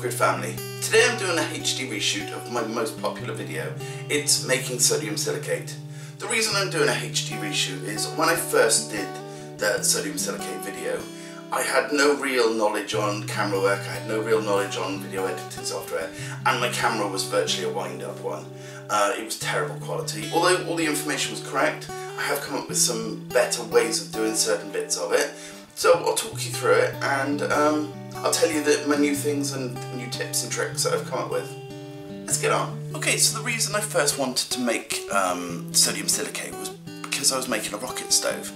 Off-Grid family. Today I'm doing a HD reshoot of my most popular video. It's making sodium silicate. The reason I'm doing a HD reshoot is when I first did the sodium silicate video, I had no real knowledge on camera work, I had no real knowledge on video editing software, and my camera was virtually a wind-up one. Uh, it was terrible quality. Although all the information was correct, I have come up with some better ways of doing certain bits of it. So I'll talk you through it and um, I'll tell you the, my new things and new tips and tricks that I've come up with. Let's get on. Okay, so the reason I first wanted to make um, sodium silicate was because I was making a rocket stove.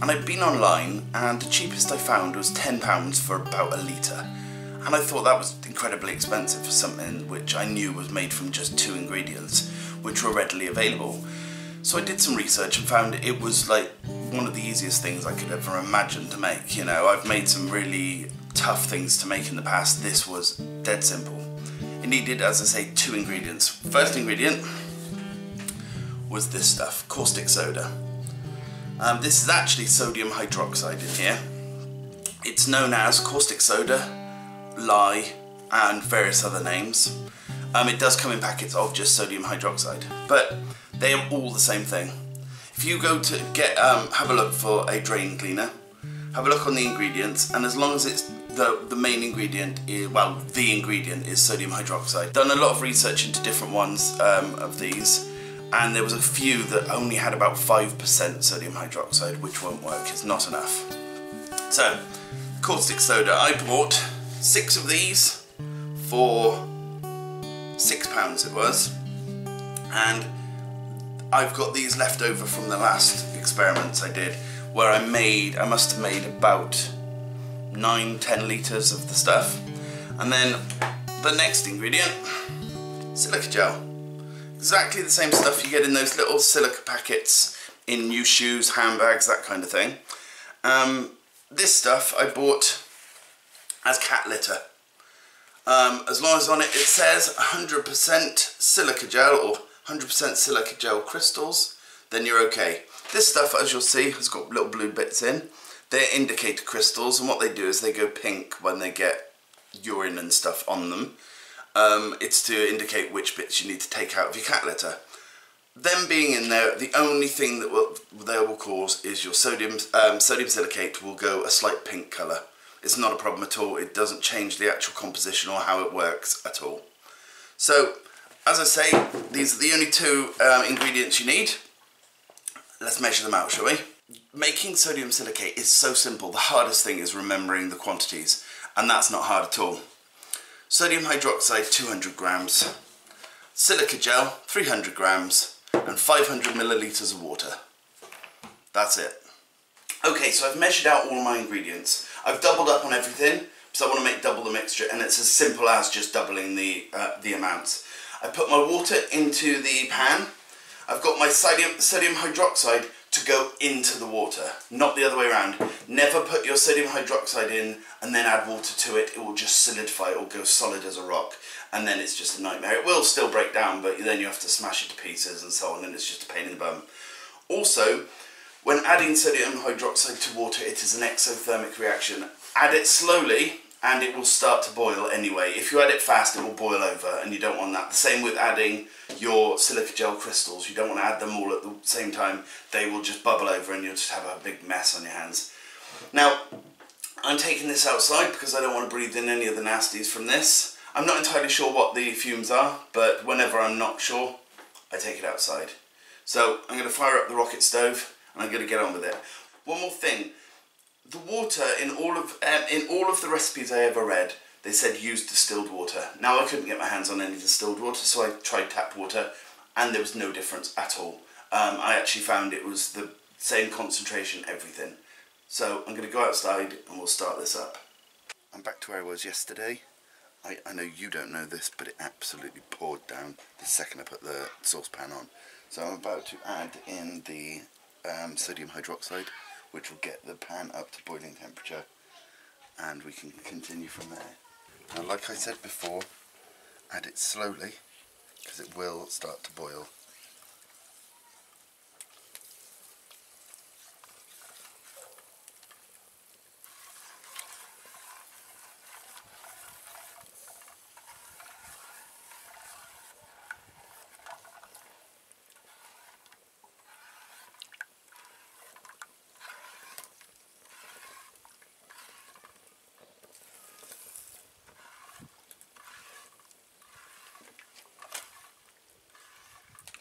And I'd been online and the cheapest I found was £10 for about a litre. And I thought that was incredibly expensive for something which I knew was made from just two ingredients, which were readily available. So I did some research and found it was like one of the easiest things I could ever imagine to make. You know, I've made some really tough things to make in the past. This was dead simple. It needed, as I say, two ingredients. First ingredient was this stuff, caustic soda. Um, this is actually sodium hydroxide in here. It's known as caustic soda, lye, and various other names. Um, it does come in packets of just sodium hydroxide, but they are all the same thing. If you go to get, um, have a look for a drain cleaner, have a look on the ingredients, and as long as it's the, the main ingredient, is, well, the ingredient is sodium hydroxide. Done a lot of research into different ones um, of these, and there was a few that only had about 5% sodium hydroxide, which won't work, it's not enough. So, caustic soda, I bought six of these for six pounds it was, and I've got these left over from the last experiments I did where I made, I must have made about 9, 10 litres of the stuff. And then the next ingredient, silica gel. Exactly the same stuff you get in those little silica packets in new shoes, handbags, that kind of thing. Um, this stuff I bought as cat litter. Um, as long as on it it says 100% silica gel or 100% silica gel crystals, then you're okay. This stuff, as you'll see, has got little blue bits in. They're indicator crystals, and what they do is they go pink when they get urine and stuff on them. Um, it's to indicate which bits you need to take out of your cat litter. Them being in there, the only thing that will, they will cause is your sodium, um, sodium silicate will go a slight pink colour. It's not a problem at all. It doesn't change the actual composition or how it works at all. So as I say, these are the only two um, ingredients you need. Let's measure them out, shall we? Making sodium silicate is so simple. The hardest thing is remembering the quantities, and that's not hard at all. Sodium hydroxide, 200 grams. Silica gel, 300 grams. And 500 millilitres of water. That's it. Okay, so I've measured out all my ingredients. I've doubled up on everything, because I want to make double the mixture, and it's as simple as just doubling the, uh, the amounts. I put my water into the pan. I've got my sodium, sodium hydroxide to go into the water, not the other way around. Never put your sodium hydroxide in and then add water to it. It will just solidify, it will go solid as a rock and then it's just a nightmare. It will still break down but then you have to smash it to pieces and so on and it's just a pain in the bum. Also, when adding sodium hydroxide to water it is an exothermic reaction. Add it slowly and it will start to boil anyway. If you add it fast, it will boil over, and you don't want that. The same with adding your silica gel crystals. You don't want to add them all at the same time. They will just bubble over and you'll just have a big mess on your hands. Now, I'm taking this outside because I don't want to breathe in any of the nasties from this. I'm not entirely sure what the fumes are, but whenever I'm not sure, I take it outside. So I'm going to fire up the rocket stove and I'm going to get on with it. One more thing, the water in all of um, in all of the recipes I ever read, they said use distilled water. Now I couldn't get my hands on any distilled water, so I tried tap water, and there was no difference at all. Um, I actually found it was the same concentration, everything. So I'm going to go outside and we'll start this up. I'm back to where I was yesterday. I, I know you don't know this, but it absolutely poured down the second I put the saucepan on. So I'm about to add in the um, sodium hydroxide which will get the pan up to boiling temperature and we can continue from there. Now like I said before, add it slowly because it will start to boil.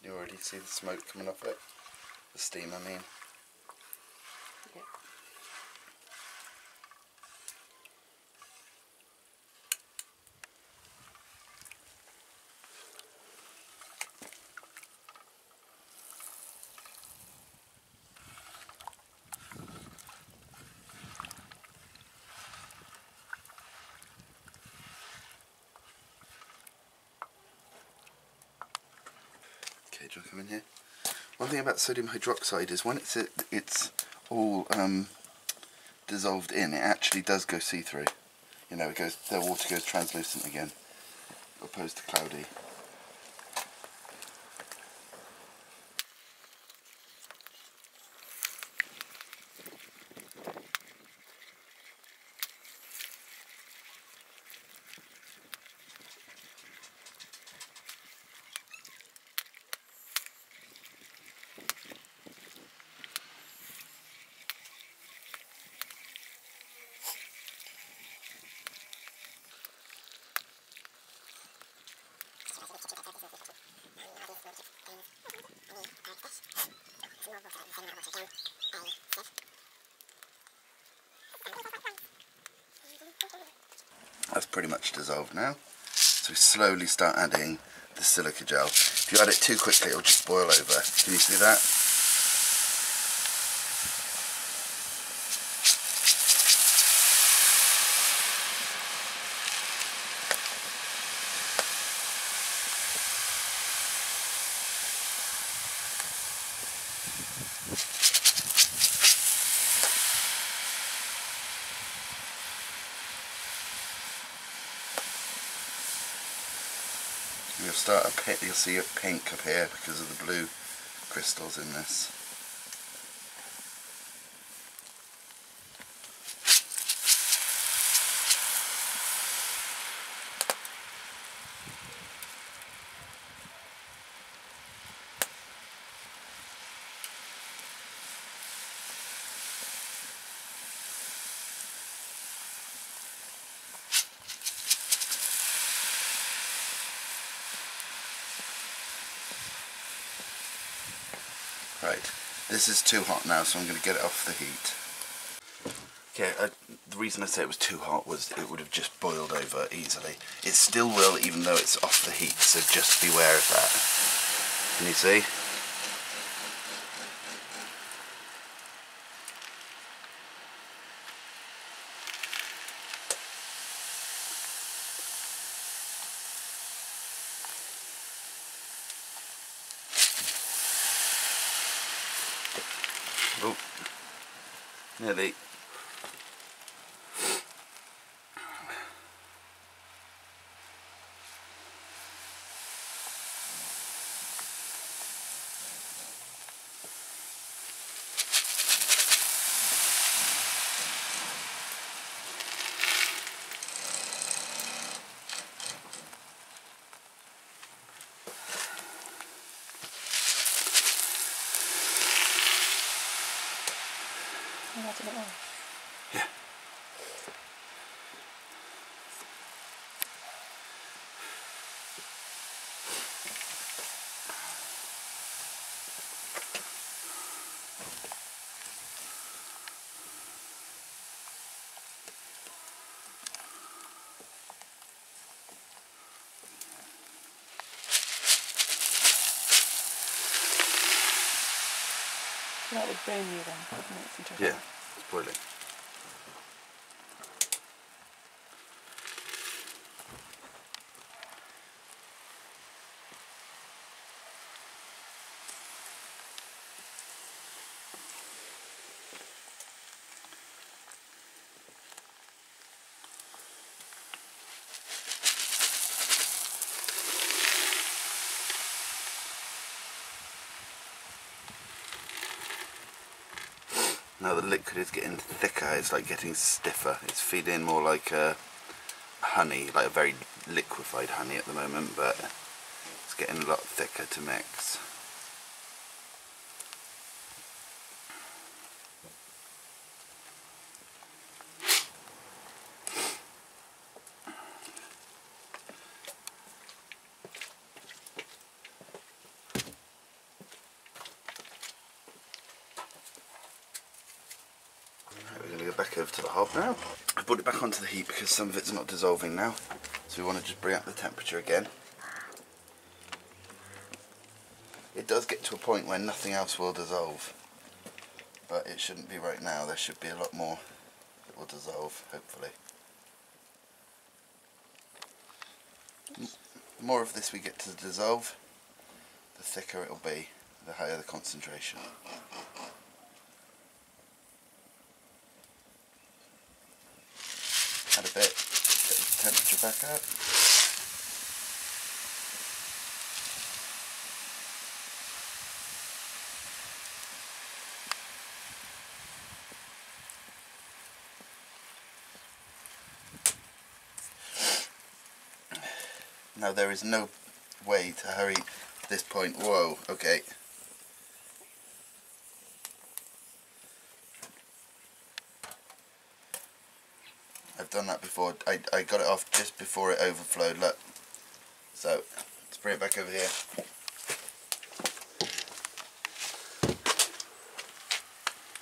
You already see the smoke coming off it? The steam, I mean. Come in here? One thing about sodium hydroxide is when it's it's all um, dissolved in, it actually does go see-through. You know, it goes the water goes translucent again, opposed to cloudy. Pretty much dissolved now. So we slowly start adding the silica gel. If you add it too quickly, it'll just boil over. Can you see that? You'll see a pink up here because of the blue crystals in this. Right, this is too hot now, so I'm going to get it off the heat. Okay, uh, the reason I say it was too hot was it would have just boiled over easily. It still will, even though it's off the heat, so just beware of that. Can you see? That would burn you then, wouldn't it? It's. Yeah, it's boiling. Now the liquid is getting thicker, it's like getting stiffer. It's feeding more like uh, honey, like a very liquefied honey at the moment, but it's getting a lot thicker to mix. Over to the hob now. Oh. I've put it back onto the heat because some of it's not dissolving now. So we want to just bring up the temperature again. It does get to a point where nothing else will dissolve. But it shouldn't be right now. There should be a lot more that will dissolve, hopefully. The more of this we get to dissolve, the thicker it'll be, the higher the concentration. Add a bit, get temperature back up. Now there is no way to hurry this point. Whoa, okay. I've done that before. I, I got it off just before it overflowed, look. So, let's bring it back over here.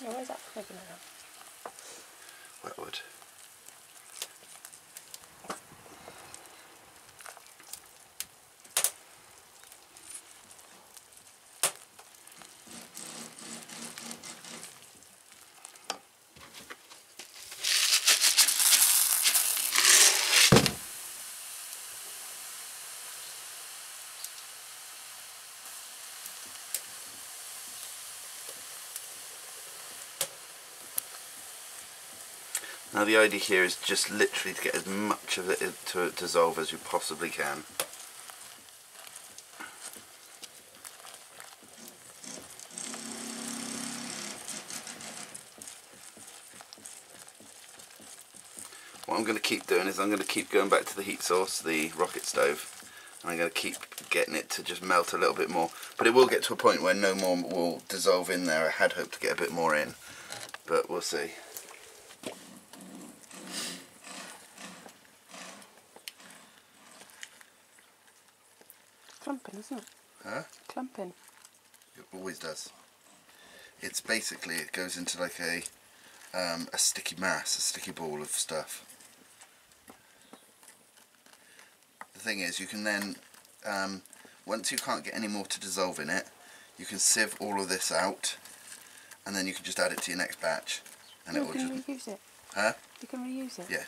Yeah, where's that plugging it up? Wetwood. Now the idea here is just literally to get as much of it to dissolve as you possibly can. What I'm going to keep doing is I'm going to keep going back to the heat source, the rocket stove, and I'm going to keep getting it to just melt a little bit more. But it will get to a point where no more will dissolve in there. I had hoped to get a bit more in, but we'll see. Clumping, isn't it? Huh? Clumping. It always does. It's basically it goes into like a um, a sticky mass, a sticky ball of stuff. The thing is, you can then um, once you can't get any more to dissolve in it, you can sieve all of this out, and then you can just add it to your next batch, and you it will You can just reuse it. huh? You can reuse it. Yeah.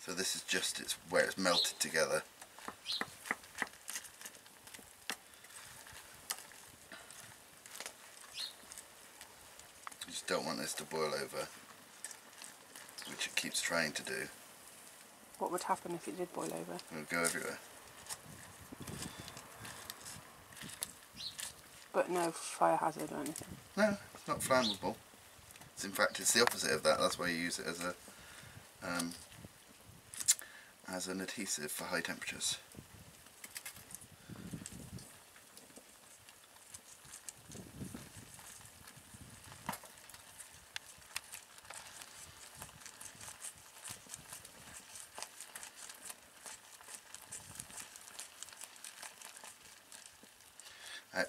So this is just it's where it's melted together. Don't want this to boil over, which it keeps trying to do. What would happen if it did boil over? It'll go everywhere. But no fire hazard or anything. No, it's not flammable. It's in fact it's the opposite of that. That's why you use it as a um, as an adhesive for high temperatures.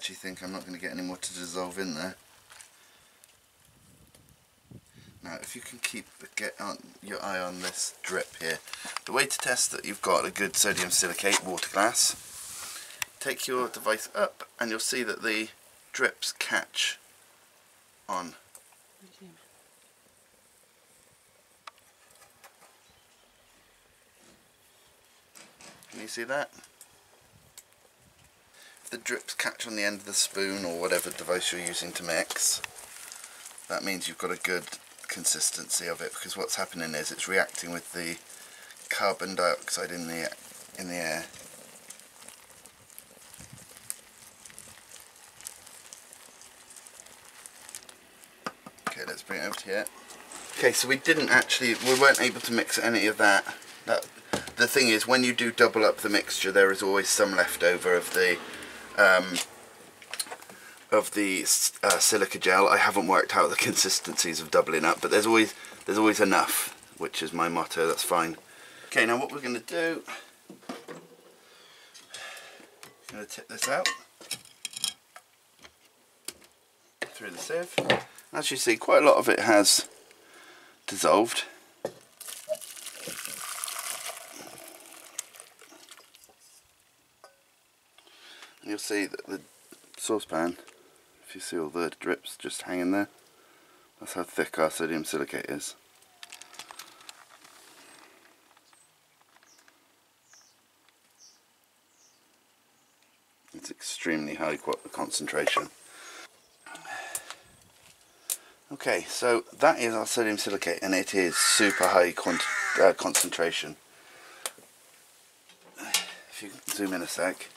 Actually think I'm not going to get any more to dissolve in there. Now if you can keep get on your eye on this drip here, the way to test that you've got a good sodium silicate water glass, take your device up and you'll see that the drips catch on. Can you see that? The drips catch on the end of the spoon or whatever device you're using to mix, that means you've got a good consistency of it because what's happening is it's reacting with the carbon dioxide in the in the air. Okay, let's bring it over to here. Okay, so we didn't actually, we weren't able to mix any of that. that. The thing is, when you do double up the mixture, there is always some left over of the um, of the uh, silica gel. I haven't worked out the consistencies of doubling up, but there's always there's always enough, which is my motto. That's fine. Okay, now what we're going to do? I'm Going to tip this out through the sieve. As you see, quite a lot of it has dissolved. You'll see that the saucepan, if you see all the drips just hanging there, that's how thick our sodium silicate is. It's extremely high concentration. Okay, so that is our sodium silicate and it is super high uh, concentration. If you zoom in a sec,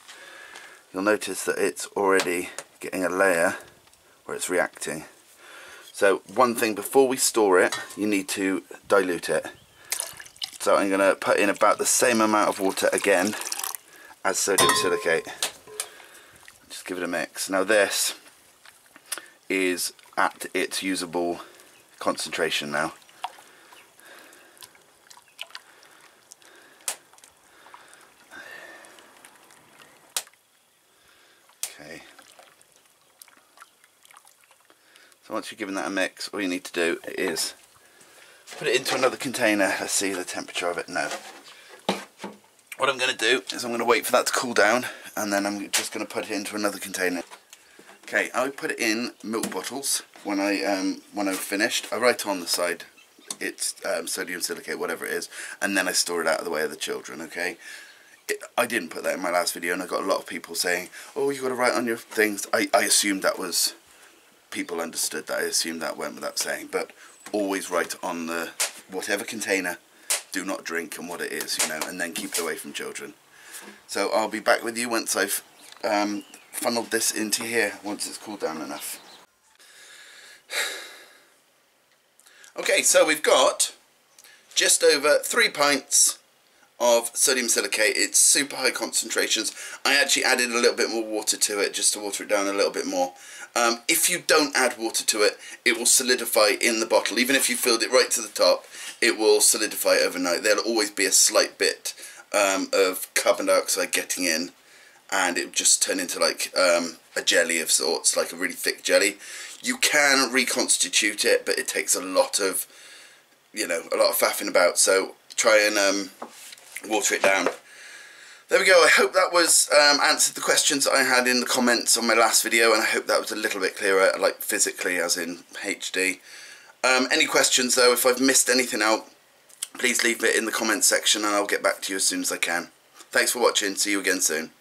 you'll notice that it's already getting a layer where it's reacting. So one thing before we store it, you need to dilute it. So I'm going to put in about the same amount of water again as sodium silicate. Just give it a mix. Now this is at its usable concentration now. Okay. So once you've given that a mix, all you need to do is put it into another container. Let's see the temperature of it now. What I'm going to do is I'm going to wait for that to cool down and then I'm just going to put it into another container. Okay, I put it in milk bottles when I um, when I've finished. I write on the side it's um, sodium silicate, whatever it is, and then I store it out of the way of the children. Okay, it, I didn't put that in my last video, and I got a lot of people saying, "Oh, you got to write on your things." I I assumed that was people understood that. I assume that went without saying, but always write on the whatever container. Do not drink and what it is, you know, and then keep it away from children. So I'll be back with you once I've um, funneled this into here once it's cooled down enough. Okay, so we've got just over three pints of sodium silicate. It's super high concentrations. I actually added a little bit more water to it just to water it down a little bit more. Um, if you don't add water to it, it will solidify in the bottle. Even if you filled it right to the top, it will solidify overnight. There'll always be a slight bit um, of carbon dioxide getting in and it will just turn into like um, a jelly of sorts, like a really thick jelly. You can reconstitute it, but it takes a lot of, you know, a lot of faffing about. So try and um, water it down. There we go. I hope that was um, answered the questions I had in the comments on my last video, and I hope that was a little bit clearer, like physically, as in HD. Um, any questions though, if I've missed anything out, please leave it in the comments section and I'll get back to you as soon as I can. Thanks for watching. See you again soon.